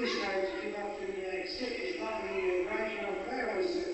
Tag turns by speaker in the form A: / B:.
A: Krishna, you have to uh, accept Islam in your rational Pharaohs.